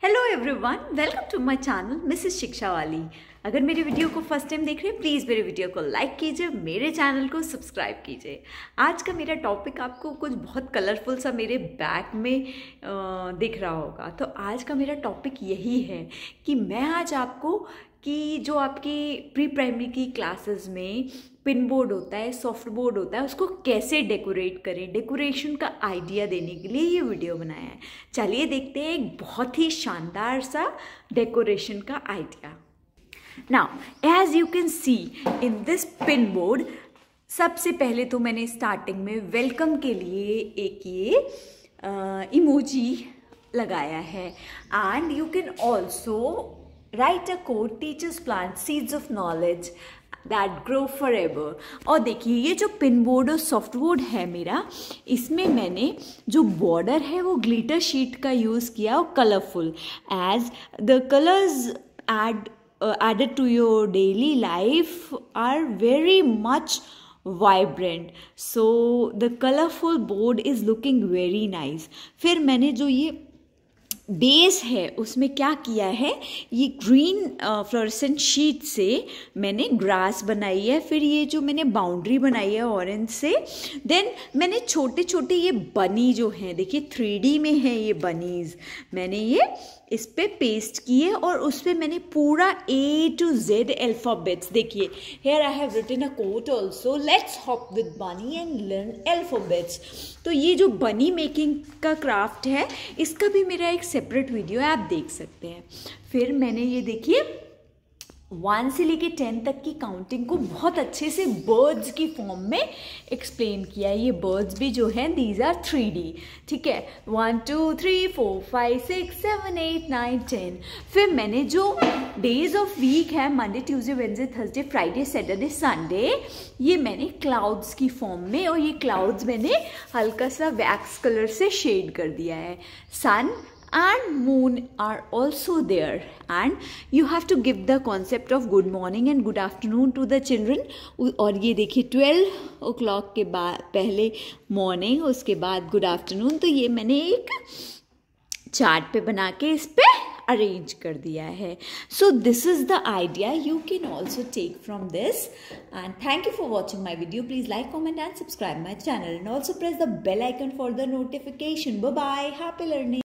Hello everyone, welcome to my channel Mrs. Shikshawali. अगर मेरी video को फ़र्स्ट टाइम देख रहे हैं प्लीज़ मेरे वीडियो को लाइक कीजिए, मेरे चैनल को सब्सक्राइब कीजिए। आज का मेरा टॉपिक आपको कुछ बहुत कलरफुल सा मेरे बैक में दिख रहा होगा। तो आज का मेरा टॉपिक यही है कि मैं आज आपको, कि जो आपकी प्री प्राइमरी की क्लासेस में पिन बोर्ड होता है सॉफ्ट बोर्ड होता है, उसको कैसे डेकोरेट करें डेकोरेशन का आइडिया देने के लिए ये वीडियो बनाया है। चलिए देखते हैं एक बहुत ही शानदार सा डेकोरेशन का idea now as you can see in this pin board सबसे पहले तो मैंने स्टार्टिंग में वेलकम के लिए एक ये इमोजी लगाया है। And you can also write a quote teachers plant seeds of knowledge that grow forever और देखिए, ये जो पिन बोर्ड और सॉफ्ट बोर्ड है मेरा, इसमें मैंने जो बॉर्डर है, वो ग्लिटर शीट का यूज़ किया और colourful as the colours add added to your daily life are very much vibrant so the colourful board is looking very nice फिर मैंने जो ये बेस है, उसमें क्या किया है? ये ग्रीन फ्लोरेसेंट शीट से मैंने ग्रास बनाई है, फिर ये जो मैंने बाउंड्री बनाई है ऑरेंज से देन मैंने छोटे छोटे ये बनी जो हैं, देखिए थ्री में है ये बनीज मैंने ये इस पर पे पेस्ट किए और उस पर मैंने पूरा ए टू जेड अल्फ़ाबेट्स देखिए। Here I have written a quote also let's hop with bunny and learn alphabets तो ये जो बनी मेकिंग का क्राफ्ट है, इसका भी मेरा एक सेपरेट वीडियो है, आप देख सकते हैं। फिर मैंने ये देखिए वन से लेके टेन तक की काउंटिंग को बहुत अच्छे से बर्ड्स की फॉर्म में एक्सप्लेन किया है। ये बर्ड्स भी जो हैं दीज आर थ्री डी ठीक है? One two three four five six seven eight nine ten फिर मैंने जो डेज़ ऑफ़ वीक है Monday Tuesday Wednesday Thursday Friday Saturday Sunday ये मैंने क्लाउड्स की फॉर्म में और ये क्लाउड्स मैंने हल्का सा वैक्स कलर से शेड कर दिया है। सन and moon are also there. And you have to give the concept of good morning and good afternoon to the children. और ये देखिए ट्वेल्व ओ क्लॉक के बाद पहले मॉर्निंग उसके बाद गुड आफ्टरनून तो ये मैंने एक चार्ट पे बना के इस पे अरेंज कर दिया है। So this is the idea you can also take from this and thank you for watching my video please like comment and subscribe my channel and also press the bell icon for the notification bye happy learning